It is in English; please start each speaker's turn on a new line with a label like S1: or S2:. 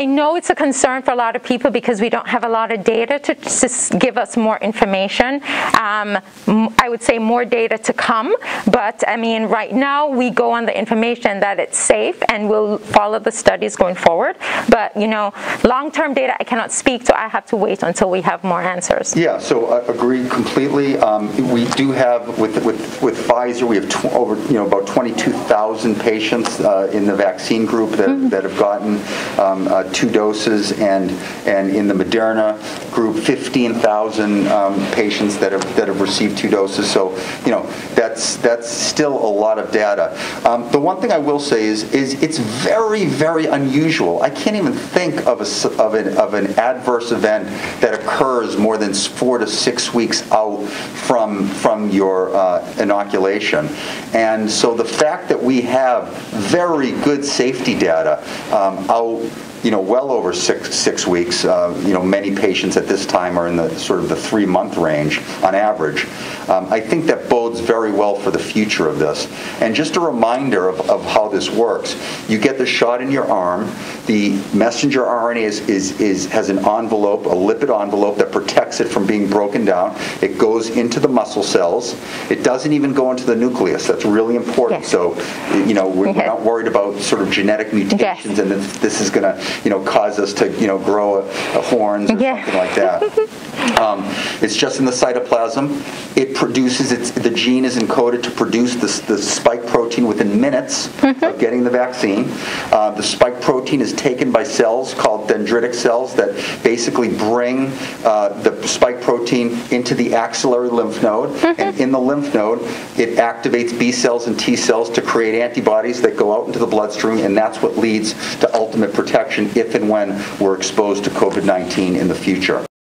S1: I know it's a concern for a lot of people because we don't have a lot of data to just give us more information. Um, I would say more data to come, but I mean, right now we go on the information that it's safe and we'll follow the studies going forward. But, you know, long-term data I cannot speak to. I have to wait until we have more answers.
S2: Yeah, so I agree completely. Um, we do have, with, with, with Pfizer, we have over, you know, about 22,000 patients uh, in the vaccine group that, mm-hmm. that have gotten um, uh, two doses, and and in the Moderna group, 15,000 um, patients that have that have received two doses. So you know that's that's still a lot of data. Um, the one thing I will say is is it's very very unusual. I can't even think of a of an of an adverse event that occurs more than four to six weeks out from from your uh, inoculation, and so the fact that we have very good safety data um, out you know, well over six, six weeks. Uh, you know, many patients at this time are in the sort of the three month range on average. Um, I think that bodes very well for the future of this. And just a reminder of, of how this works. You get the shot in your arm. The messenger RNA is, is, is, has an envelope, a lipid envelope that protects it from being broken down. It goes into the muscle cells. It doesn't even go into the nucleus. That's really important. Yes. So, you know, we're, we're, not worried about sort of genetic mutations yes. and this is going to you know, cause us to, you know, grow a, a horns or yeah. something like that. Um, it's just in the cytoplasm. It produces its, the gene is encoded to produce the, the spike protein minutes mm-hmm. of getting the vaccine. Uh, the spike protein is taken by cells called dendritic cells that basically bring uh, the spike protein into the axillary lymph node. Mm-hmm. And in the lymph node, it activates B cells and T cells to create antibodies that go out into the bloodstream, and that's what leads to ultimate protection if and when we're exposed to COVID 19 in the future.